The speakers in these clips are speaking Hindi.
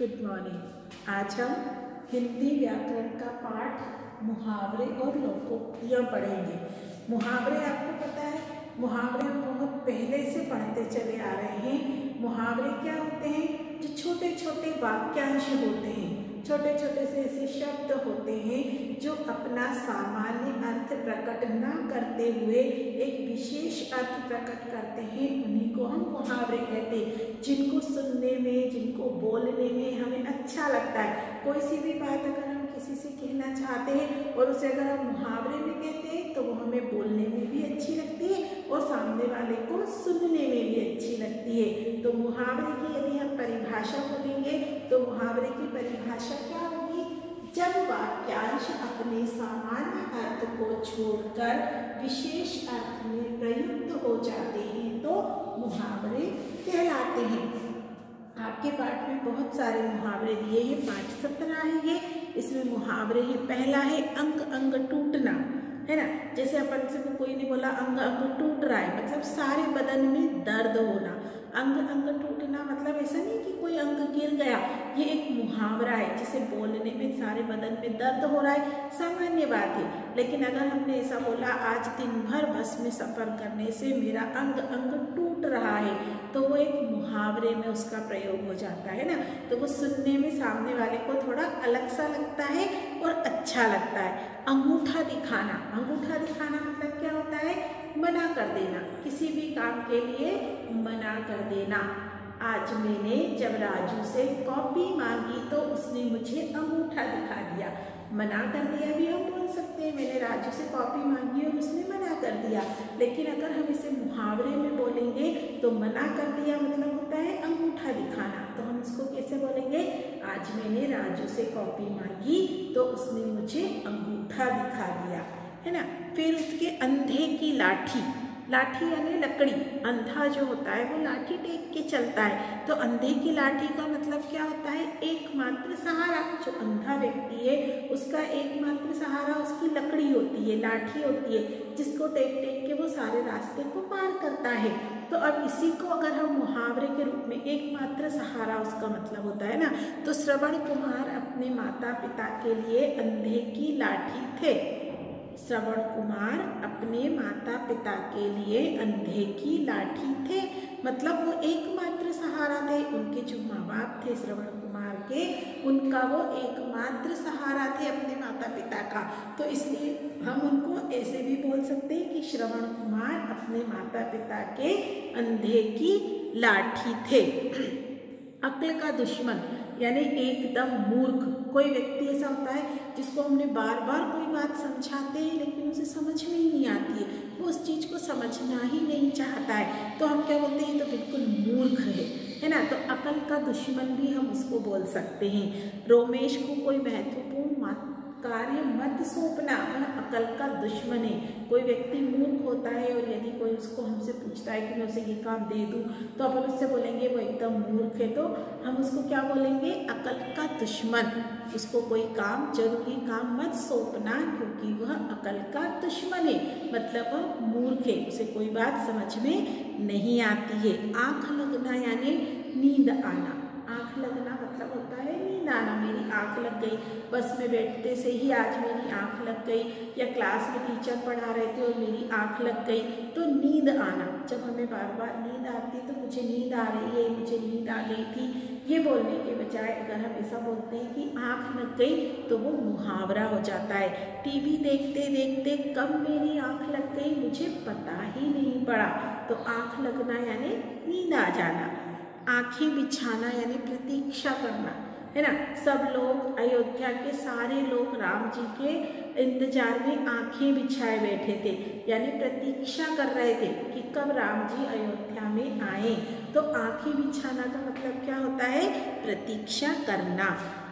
गुड मॉर्निंग आज हम हिंदी व्याकरण का पाठ मुहावरे और लोकोक्तियाँ पढ़ेंगे। मुहावरे आपको पता है, मुहावरे हम बहुत पहले से पढ़ते चले आ रहे हैं। मुहावरे क्या होते हैं? जो छोटे छोटे वाक्यांश होते हैं। छोटे छोटे से ऐसे शब्द होते हैं जो अपना सामान्य अर्थ प्रकट न करते हुए एक विशेष अर्थ प्रकट करते हैं, उन्हीं को हम मुहावरे कहते हैं, जिनको सुनने में, जिनको बोलने में हमें अच्छा लगता है। कोई सी भी बात अगर हम किसी से कहना चाहते हैं और उसे अगर हम मुहावरे में कहते हैं तो वो हमें बोलने में भी अच्छी लगती है और सामने वाले को सुनने में भी अच्छी लगती है। तो मुहावरे की यदि हम परिभाषा बोलेंगे तो मुहावरे की परिभाषा क्या होगी जब वाक्यांश अपने सामान्य अर्थ को छोड़कर विशेष अर्थ में प्रयुक्त हो जाते हैं तो मुहावरे कहलाते हैं। आपके पाठ में बहुत सारे मुहावरे दिए हैं पाँच सत्रह हैं। इसमें मुहावरे हैं, पहला है अंग अंग टूटना, है ना? जैसे अपन से कोई ने बोला अंग अंग टूट रहा है मतलब सारे बदन में दर्द होना। अंग अंग टूटना मतलब ऐसा नहीं कि कोई अंग गिर गया। ये एक मुहावरा है, जिसे बोलने में, सारे बदन में दर्द हो रहा है। सामान्य बात है। लेकिन अगर हमने ऐसा बोला, आज दिन भर बस में सफ़र करने से मेरा अंग अंग टूट रहा है तो वो एक मुहावरे में उसका प्रयोग हो जाता है ना? तो वो सुनने में सामने वाले को थोड़ा अलग सा लगता है और अच्छा लगता है। अंगूठा दिखाना अंगूठा दिखाना मतलब मना कर देना। किसी भी काम के लिए मना कर देना। आज मैंने जब राजू से कॉपी मांगी तो उसने मुझे अंगूठा दिखा दिया। मना कर दिया भी हम बोल सकते हैं। मैंने राजू से कॉपी मांगी और उसने मना कर दिया। लेकिन अगर हम इसे मुहावरे में बोलेंगे तो मना कर दिया मतलब होता है अंगूठा दिखाना। तो हम इसको कैसे बोलेंगे? आज मैंने राजू से कॉपी मांगी तो उसने मुझे अंगूठा दिखा दिया। है ना? फिर उसके अंधे की लाठी लाठी यानी लकड़ी, अंधा जो होता है वो लाठी टेक के चलता है। तो अंधे की लाठी का मतलब क्या होता है? एकमात्र सहारा। जो अंधा व्यक्ति है, उसका एकमात्र सहारा उसकी लकड़ी होती है, लाठी होती है, जिसको टेक टेक के वो सारे रास्ते को पार करता है। तो अब इसी को अगर हम मुहावरे के रूप में एकमात्र सहारा उसका मतलब होता है ना तो श्रवण कुमार अपने माता पिता के लिए अंधे की लाठी थे। श्रवण कुमार अपने माता पिता के लिए अंधे की लाठी थे। मतलब वो एकमात्र सहारा थे। उनके जो माँ बाप थे श्रवण कुमार के, उनका वो एकमात्र सहारा थे अपने माता पिता का। तो इसलिए हम उनको ऐसे भी बोल सकते हैं कि श्रवण कुमार अपने माता पिता के अंधे की लाठी थे। अक्ल का दुश्मन। यानी एकदम मूर्ख। कोई व्यक्ति ऐसा होता है जिसको हमने बार बार कोई बात समझाते हैं, लेकिन उसे समझ में ही नहीं आती है। वो उस चीज़ को समझना ही नहीं चाहता है। तो हम क्या बोलते हैं तो बिल्कुल मूर्ख है है ना? तो अकल का दुश्मन भी हम उसको बोल सकते हैं। रोमेश को कोई महत्वपूर्ण कार्य मत सौंपना वह अकल का दुश्मन। है कोई व्यक्ति मूर्ख होता है और यदि कोई उसको हमसे पूछता है कि मैं उसे ये काम दे दूँ तो अपन उससे बोलेंगे, वो एकदम मूर्ख है। तो हम उसको क्या बोलेंगे? अकल का दुश्मन। उसको कोई काम, ज़रूरी काम मत सौंपना, क्योंकि वह अकल का दुश्मन। है मतलब वह मूर्ख है। उसे कोई बात समझ में नहीं आती है। आँख लगना यानी नींद आना। आँख लगना मतलब होता है नींद आना मेरी आँख लग गई। बस में बैठते से ही आज मेरी आँख लग गई, या क्लास में टीचर पढ़ा रहे थे और मेरी आँख लग गई। तो नींद आना, जब हमें बार बार नींद आती तो मुझे नींद आ रही है, मुझे नींद आ गई थी। ये बोलने के बजाय अगर हम ऐसा बोलते हैं कि आँख लग गई तो वो मुहावरा हो जाता है। टीवी देखते देखते कब मेरी आँख लग गई, मुझे पता ही नहीं पड़ा। तो आँख लगना यानी नींद आ जाना। आँखें बिछाना यानी प्रतीक्षा करना, है ना? सब लोग, अयोध्या के सारे लोग राम जी के इंतज़ार में आँखें बिछाए बैठे थे, यानी प्रतीक्षा कर रहे थे कि कब राम जी अयोध्या में आए। तो आँखें बिछाना का मतलब क्या होता है? प्रतीक्षा करना।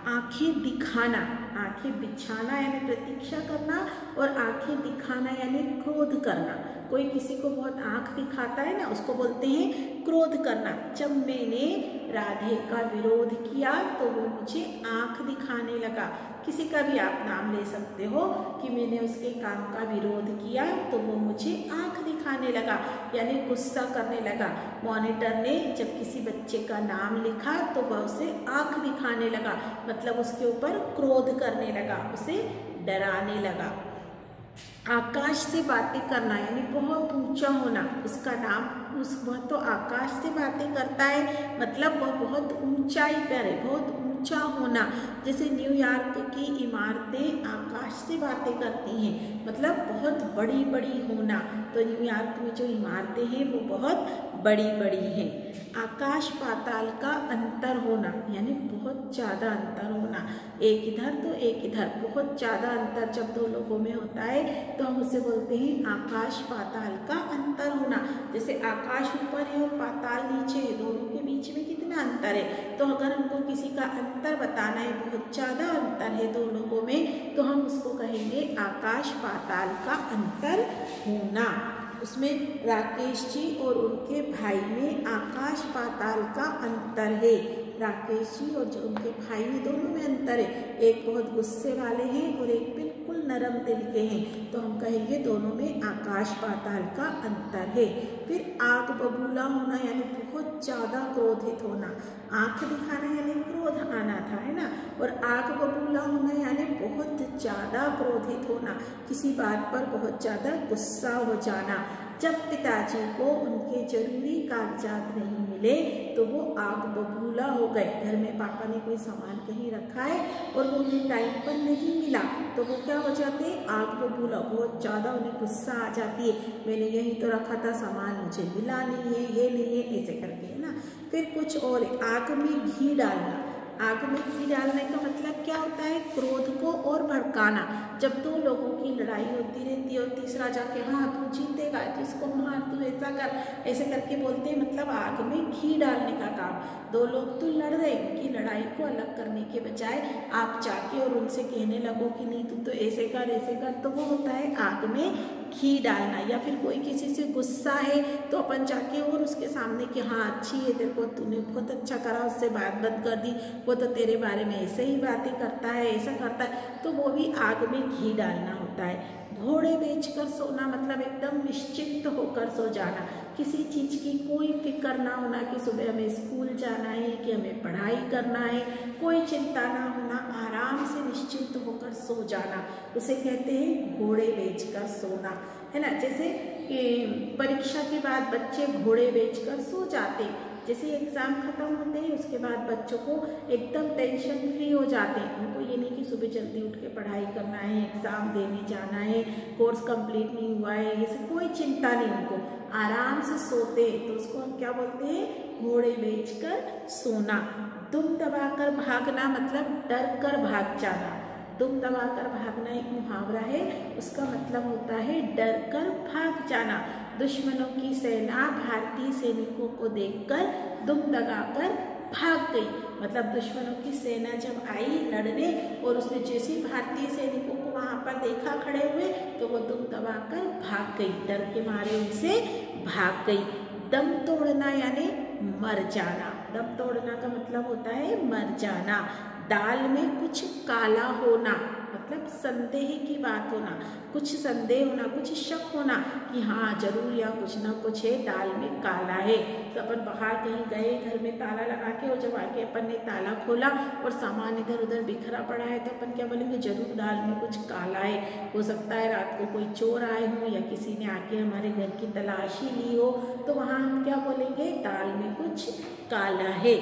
आँखें दिखाना, आँखें बिछाना यानी प्रतीक्षा करना और आँखें दिखाना यानी क्रोध करना। कोई किसी को बहुत आँख दिखाता है ना, उसको बोलते हैं क्रोध करना। जब मैंने राधे का विरोध किया तो वो मुझे आँख दिखाने लगा। किसी का भी आप नाम ले सकते हो कि मैंने उसके काम का विरोध किया तो वो मुझे आँख दिखाने लगा, यानी गुस्सा करने लगा। मॉनिटर ने जब किसी बच्चे का नाम लिखा तो वह उसे आँख दिखाने लगा मतलब उसके ऊपर क्रोध करने लगा, उसे डराने लगा। आकाश से बातें करना, यानी बहुत ऊँचा होना, उसका नाम, उस, वह तो आकाश से बातें करता है मतलब वह बहुत ऊंचाई पर है, बहुत ऊँचा होना। जैसे न्यूयॉर्क की इमारतें आकाश से बातें करती हैं मतलब बहुत बड़ी बड़ी होना। तो न्यूयॉर्क में जो इमारतें हैं, वो बहुत बड़ी बड़ी हैं। आकाश पाताल का अंतर होना, यानी बहुत ज़्यादा अंतर होना। एक इधर तो एक इधर, बहुत ज़्यादा अंतर जब दो लोगों में होता है तो हम उसे बोलते हैं आकाश पाताल का अंतर होना। जैसे आकाश ऊपर है और पाताल नीचे है, दोनों के बीच में कितना अंतर है? तो अगर हमको किसी का अंतर बताना है, बहुत ज़्यादा अंतर है दो लोगों में तो हम उसको कहेंगे आकाश पाताल का अंतर होना। उसमें राकेश जी और उनके भाई में आकाश पाताल का अंतर है। राकेश जी और जो उनके भाई दोनों में अंतर है। एक बहुत गुस्से वाले हैं और एक बिल्कुल नरम दिल के हैं। तो हम कहेंगे दोनों में आकाश पाताल का अंतर है। फिर आग बबूला होना यानी बहुत ज़्यादा क्रोधित होना। आँख दिखाना यानी क्रोध आना था, है ना? और आग बबूला होना यानी बहुत ज़्यादा क्रोधित होना। किसी बात पर बहुत ज़्यादा गुस्सा हो जाना। जब पिताजी को उनके ज़रूरी कागजात नहीं मिले तो वो आग बबूला हो गए। घर में पापा ने कोई सामान कहीं रखा है और वो उन्हें टाइम पर नहीं मिला तो वो क्या हो जाते हैं? आग बबूला, बहुत ज़्यादा उन्हें गुस्सा आ जाती है। मैंने यहीं तो रखा था, सामान मुझे मिला नहीं है, ये नहीं है, ऐसे करके, है ना? फिर कुछ और, आग में घी डालना। आग में घी डालने का मतलब क्या होता है? क्रोध को और भड़काना। जब दो लोगों की लड़ाई होती रहती है और तीसरा जाके हाँ तू जीतेगा तो इसको मार तू ऐसा कर, ऐसे करके बोलते हैं मतलब आग में घी डालने का काम। दो लोग तो लड़ रहे उनकी लड़ाई को अलग करने के बजाय आप जाके और उनसे कहने लगो कि नहीं, तू तो ऐसे कर ऐसे कर तो वो होता है आग में घी डालना, या फिर कोई किसी से गुस्सा है तो अपन जाके और उसके सामने कि हाँ अच्छी है, तेरे को तूने बहुत अच्छा करा, उससे बात बंद कर दी, वो तो तेरे बारे में ऐसे ही बातें करता है, ऐसा करता है। तो वो भी आग में घी डालना होता है। घोड़े बेचकर सोना मतलब एकदम निश्चिंत होकर सो जाना। किसी चीज़ की कोई फ़िक्र ना होना कि सुबह हमें स्कूल जाना है, कि हमें पढ़ाई करना है, कोई चिंता ना होना। आराम से निश्चिंत होकर सो जाना। उसे कहते हैं घोड़े बेचकर सोना। है ना? जैसे परीक्षा के बाद बच्चे घोड़े बेचकर सो जाते जैसे एग्ज़ाम ख़त्म होते हैं, उसके बाद बच्चों को एकदम टेंशन फ्री हो जाते हैं। उनको ये नहीं कि सुबह जल्दी उठ के पढ़ाई करना है, एग्ज़ाम देने जाना है, कोर्स कंप्लीट नहीं हुआ है सब कोई चिंता नहीं उनको। आराम से सोते हैं। तो उसको हम क्या बोलते हैं? घोड़े बेच कर सोना। दुम दबाकर भागना मतलब डर कर भाग जाना। दुम दबाकर भागना एक मुहावरा है, उसका मतलब होता है डर कर भाग जाना। दुश्मनों की सेना भारतीय सैनिकों को देखकर दुम दगाकर भाग गई। मतलब दुश्मनों की सेना जब आई लड़ने और उसने जैसे भारतीय सैनिकों को वहाँ पर देखा खड़े हुए तो वो दुम दबाकर भाग गई। डर के मारे उनसे भाग गई। दम तोड़ना यानी मर जाना। दम तोड़ना का मतलब होता है मर जाना। दाल में कुछ काला होना मतलब संदेह की बात होना, कुछ संदेह होना, कुछ शक होना कि हाँ ज़रूर या कुछ ना कुछ है, दाल में काला है। तो अपन बाहर कहीं गए, घर में ताला लगा के और जब आके अपन ने ताला खोला और सामान इधर उधर बिखरा पड़ा है तो अपन क्या बोलेंगे, ज़रूर दाल में कुछ काला है। हो सकता है रात को कोई चोर आए हो या किसी ने आके हमारे घर की तलाशी ली हो। तो वहाँ हम क्या बोलेंगे, दाल में कुछ काला है।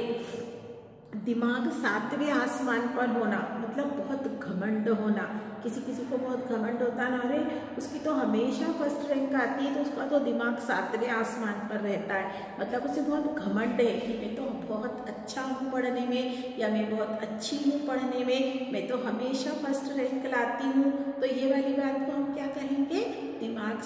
दिमाग सातवें आसमान पर होना मतलब बहुत घमंड होना। किसी किसी को बहुत घमंड होता ना अरे उसकी तो हमेशा फ़र्स्ट रैंक आती है तो उसका तो दिमाग सातवें आसमान पर रहता है। मतलब उसे बहुत घमंड है कि मैं तो बहुत अच्छा हूँ पढ़ने में, या मैं बहुत अच्छी हूँ पढ़ने में, मैं तो हमेशा फ़र्स्ट रैंक लाती हूँ। तो ये वाली बात को हम क्या कहेंगे?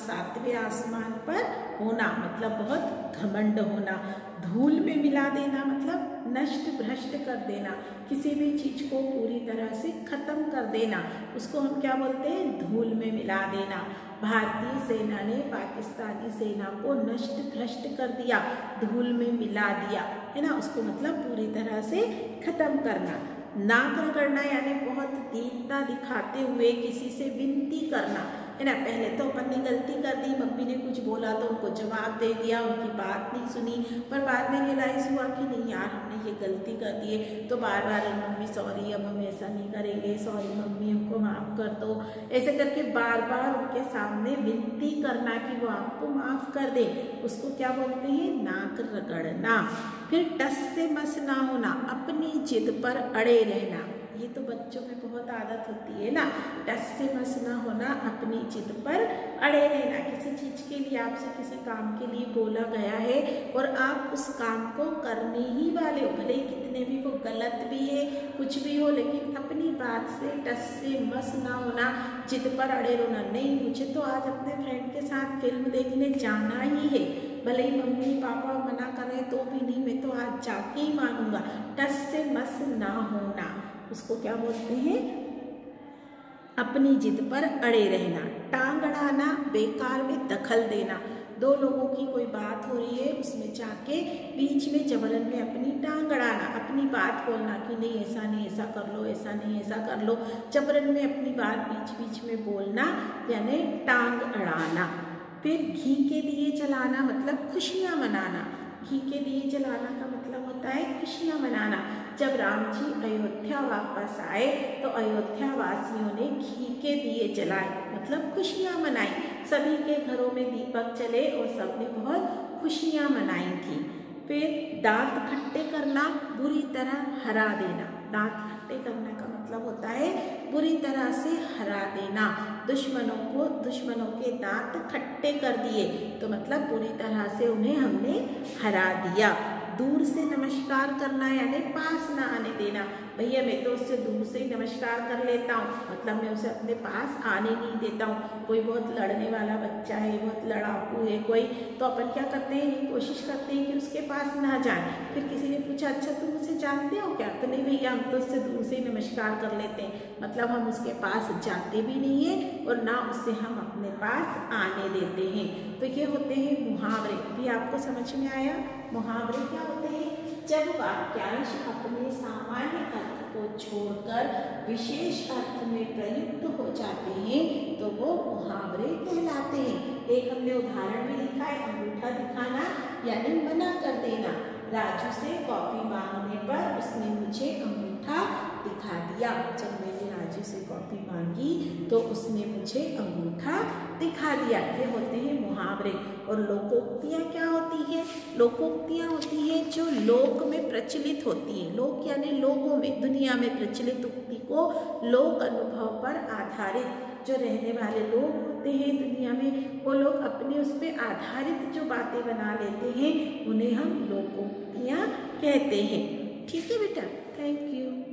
सातवें आसमान पर होना मतलब बहुत घमंड होना, धूल में मिला देना मतलब नष्ट भ्रष्ट कर देना, किसी भी चीज़ को पूरी तरह से खत्म कर देना, उसको हम क्या बोलते हैं? धूल में मिला देना। भारतीय सेना ने पाकिस्तानी सेना को नष्ट भ्रष्ट कर दिया, धूल में मिला दिया, है ना? उसको मतलब पूरी तरह से खत्म करना। नाक रगड़ना, यानी बहुत दीनता दिखाते हुए किसी से विनती करना। है ना पहले तो अपन ने गलती कर दी। मम्मी ने कुछ बोला तो उनको जवाब दे दिया, उनकी बात नहीं सुनी। पर बाद में रियलाइज़ हुआ कि नहीं यार, हमने ये गलती कर दी है। तो बार बार मम्मी सॉरी अब हम ऐसा नहीं करेंगे। सॉरी मम्मी, हमको माफ़ कर दो। ऐसे करके बार बार उनके सामने विनती करना कि वो आपको माफ़ कर दे। उसको क्या बोलते हैं? नाक रगड़ना। फिर टस से मस ना होना। अपनी जिद पर अड़े रहना। ये तो बच्चों में बहुत आदत होती है ना। टस से मस ना होना अपनी जिद पर अड़े रहना। किसी चीज़ के लिए, आपसे किसी काम के लिए बोला गया है और आप उस काम को करने ही वाले हो। भले ही कितने भी वो गलत भी है, कुछ भी हो, लेकिन अपनी बात से टस से मस ना होना, जिद पर अड़े रहना नहीं, मुझे तो आज अपने फ्रेंड के साथ फ़िल्म देखने जाना ही है। भले ही मम्मी, पापा मना करें तो भी नहीं, मैं तो आज जाके ही मानूँगा। टस से मस ना होना। उसको क्या बोलते हैं? अपनी जिद पर अड़े रहना टांग अड़ाना बेकार में दखल देना। दो लोगों की कोई बात हो रही है, उसमें जाके बीच में जबरन में अपनी टांग अड़ाना अपनी बात बोलना कि नहीं, ऐसा नहीं, ऐसा कर लो, ऐसा नहीं, ऐसा कर लो। जबरन में अपनी बात बीच बीच में बोलना, यानी टांग अड़ाना फिर घी के दिए जलाना मतलब खुशियाँ मनाना। घी के दिए जलाना का मतलब होता है खुशियाँ मनाना। जब राम जी अयोध्या वापस आए तो अयोध्या वासियों ने घी के दिए जलाए मतलब खुशियाँ मनाई। सभी के घरों में दीपक चले और सबने बहुत खुशियाँ मनाई थी। फिर दांत खट्टे करना, बुरी तरह हरा देना। दांत खट्टे करने का मतलब होता है बुरी तरह से हरा देना। दुश्मनों को, दुश्मनों के दांत खट्टे कर दिए तो मतलब बुरी तरह से उन्हें हमने हरा दिया। दूर से नमस्कार करना यानी पास ना आने देना। भैया, मैं तो उससे दूर से ही नमस्कार कर लेता हूँ। मतलब मैं उसे अपने पास आने नहीं देता हूँ। कोई बहुत लड़ने वाला बच्चा है, बहुत लड़ाकू है कोई तो अपन क्या करते हैं? ये कोशिश करते हैं कि उसके पास ना जाए। फिर किसी ने पूछा अच्छा तुम उसे जानते हो क्या? तो नहीं भैया, हम तो उससे दूर से ही नमस्कार कर लेते हैं। मतलब हम उसके पास जाते भी नहीं है और ना उससे हम अपने पास आने देते हैं। तो ये होते हैं मुहावरे। भी आपको समझ में आया? मुहावरे क्या होते जब वाक्यांश अपने सामान्य अर्थ को छोड़कर विशेष अर्थ में प्रयुक्त हो जाते हैं तो वो मुहावरे कहलाते हैं। एक हमने उदाहरण भी लिखा है, अंगूठा दिखाना यानी मना कर देना। राजू से कॉपी मांगने पर उसने मुझे अंगूठा दिखा दिया। जब मैंने राजू से कॉपी मांगी तो उसने मुझे अंगूठा दिखा दिया। ये होते हैं मुहावरे। और लोकोक्तियाँ क्या होती है? लोकोक्तियाँ होती है जो लोक में प्रचलित होती है। लोक यानी लोगों में, दुनिया में प्रचलित उक्ति को लोक अनुभव पर आधारित। जो रहने वाले लोग होते हैं दुनिया में, वो लोग अपने उस पर आधारित जो बातें बना लेते हैं, उन्हें हम लोकोक्तियाँ कहते हैं। ठीक है बेटा? Thank you